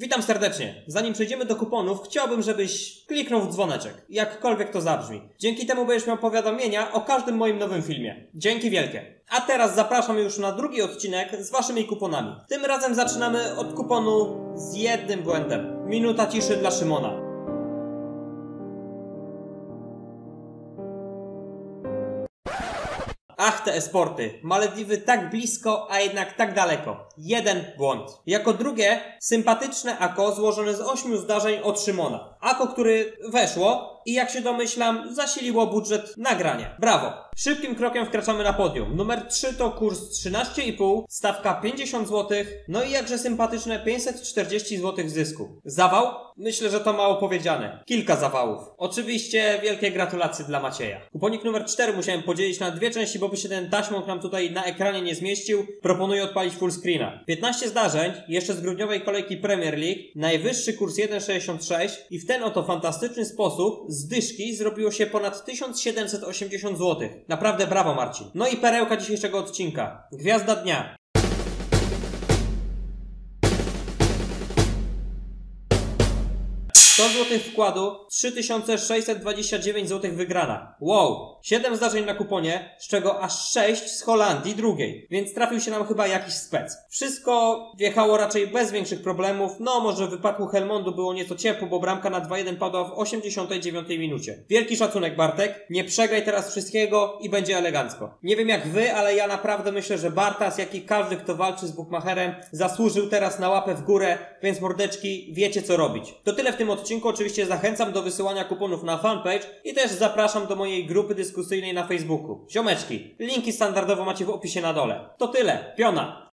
Witam serdecznie. Zanim przejdziemy do kuponów, chciałbym, żebyś kliknął w dzwoneczek. Jakkolwiek to zabrzmi. Dzięki temu będziesz miał powiadomienia o każdym moim nowym filmie. Dzięki wielkie. A teraz zapraszam już na drugi odcinek z waszymi kuponami. Tym razem zaczynamy od kuponu z jednym błędem. Minuta ciszy dla Szymona. Ach, te esporty. Malediwy tak blisko, a jednak tak daleko. Jeden błąd. Jako drugie, sympatyczne Ako złożone z ośmiu zdarzeń od Szymona. Ako, który weszło i jak się domyślam, zasiliło budżet nagrania. Brawo. Szybkim krokiem wkraczamy na podium. Numer 3 to kurs 13,5, stawka 50 zł, no i jakże sympatyczne 540 zł zysku. Zawał? Myślę, że to mało powiedziane. Kilka zawałów. Oczywiście wielkie gratulacje dla Macieja. Kuponik numer 4 musiałem podzielić na dwie części, bo by się ten taśmą nam tutaj na ekranie nie zmieścił. Proponuję odpalić full screena. 15 zdarzeń, jeszcze z grudniowej kolejki Premier League, najwyższy kurs 1,66 i w ten oto fantastyczny sposób z dyszki zrobiło się ponad 1780 zł. Naprawdę brawo Marcin. No i perełka dzisiejszego odcinka. Gwiazda dnia. 100 zł wkładu, 3629 zł wygrana. Wow! 7 zdarzeń na kuponie, z czego aż 6 z Holandii drugiej, więc trafił się nam chyba jakiś spec. Wszystko wjechało raczej bez większych problemów, no może w wypadku Helmondu było nieco ciepło, bo bramka na 2-1 padła w 89 minucie. Wielki szacunek Bartek, nie przegraj teraz wszystkiego i będzie elegancko. Nie wiem jak wy, ale ja naprawdę myślę, że Bartas, jak i każdy kto walczy z Bookmacherem, zasłużył teraz na łapę w górę, więc mordeczki wiecie co robić. To tyle w tym odcinku odcinku oczywiście zachęcam do wysyłania kuponów na fanpage i też zapraszam do mojej grupy dyskusyjnej na Facebooku. Ziomeczki, linki standardowo macie w opisie na dole. To tyle. Piona!